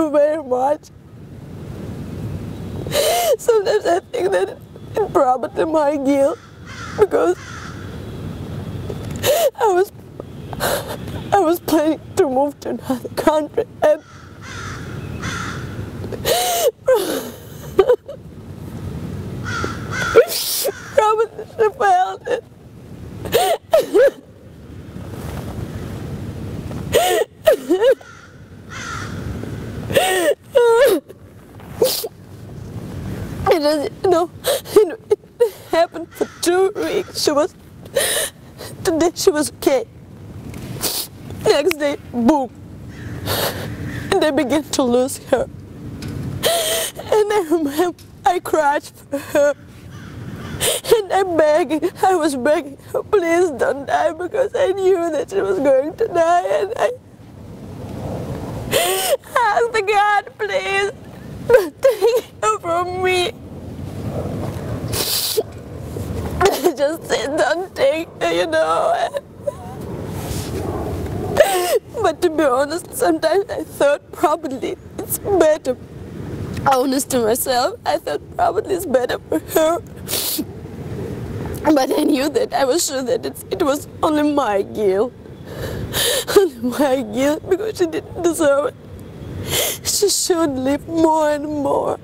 you very much. Sometimes I think that it's probably my guilt because I was I was planning to move to another country and probably she it. It is, you know, know, it happened for two weeks. She was, today she was okay. Next day, boom. And I began to lose her. And I remember I cried for her. And I begged, I was begging her, please don't die because I knew that she was going to die. And I asked God, please, don't take her from me. I just don't take you know. But to be honest, sometimes I thought probably it's better. Honest to myself, I thought probably it's better for her. But I knew that, I was sure that it's, it was only my guilt. Only my guilt because she didn't deserve it. She should live more and more.